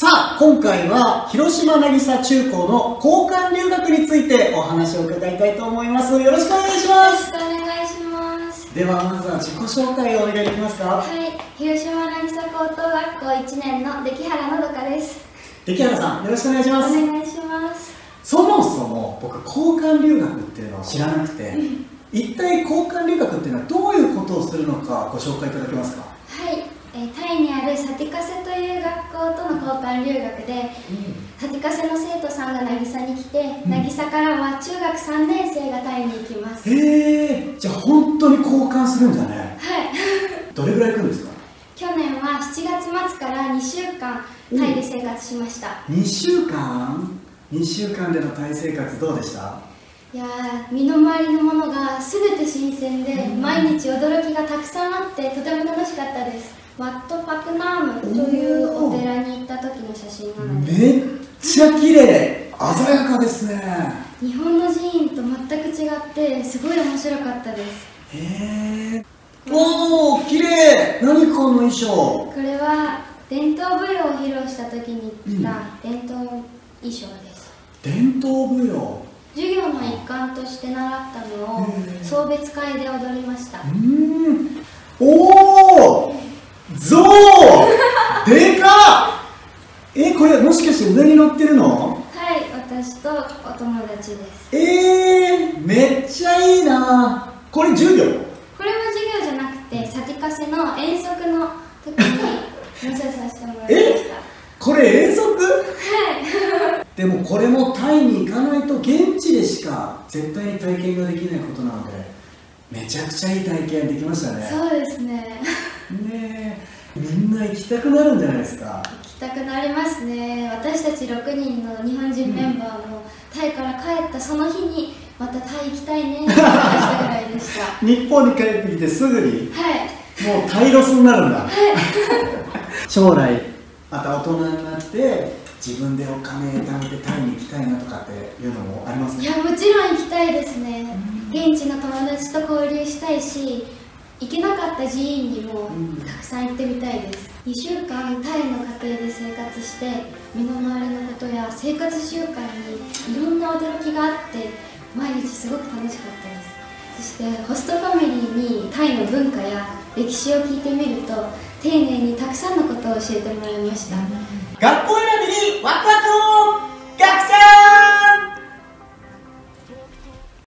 さあ、今回は広島渚中高の交換留学についてお話を伺いたいと思います。よろしくお願いします。よろしくお願いします。では、まずは自己紹介をお願いできますか？はい、広島渚高等学校1年の出来原のどかです。出来原さん、よろしくお願いしおます。願いします。そもそも僕、交換留学っていうのを知らなくて、一体交換留学っていうのはどういうことをするのかご紹介いただけますか？はい、えータイにあるサティカセという学校との交換留学で、サティカセの生徒さんが渚に来て、うん。渚からは中学3年生がタイに行きます。はい、へえ、じゃあ本当に交換するんだね。どれぐらい行くんですか？去年は7月末から2週間タイで生活しました。2週間？2週間でのタイ生活どうでした？いやー身の回りのものが全て新鮮で、毎日驚きがたくさんあってとても楽しかったですワット・パクナームというお寺に行った時の写真なのでめっちゃ綺麗鮮やかですね。日本の寺院と全く違ってすごい面白かったです。へえおお綺麗。何この衣装。これは伝統舞踊を披露した時に着た伝統衣装です、伝統舞踊。授業の一環として習ったのを送別会で踊りました。ーん。おお象でかっ。えこれもしかして上に乗ってるの？はい私とお友達です。えー、めっちゃいいな。これ授業？これは授業じゃなくてサティカセの遠足の時に乗せさせてもらいました。これ遠足？はい。でもこれもタイに行かないと現地でしか絶対に体験ができないことなのでめちゃくちゃいい体験できましたね。そうですね。ねえみんな行きたくなるんじゃないですか？行きたくなりますね。私たち6人の日本人メンバーも、タイから帰ったその日にまたタイ行きたいねって話したぐらいでした。は 日本に帰ってきてすぐに？い。もうタイロスになるんだ。将来また大人になって自分でお金貯めてタイに行きたいなとかっていうのもありますいねやもちろん行きたいですね。現地の友達と交流したいし行けなかった寺院にもうん。たくさん行ってみたいです。2週間タイの家庭で生活して身の回りのことや生活習慣にいろんな驚きがあって毎日すごく楽しかったです。そしてホストファミリーにタイの文化や歴史を聞いてみると丁寧にたくさんのことを教えてもらいました。学校選びに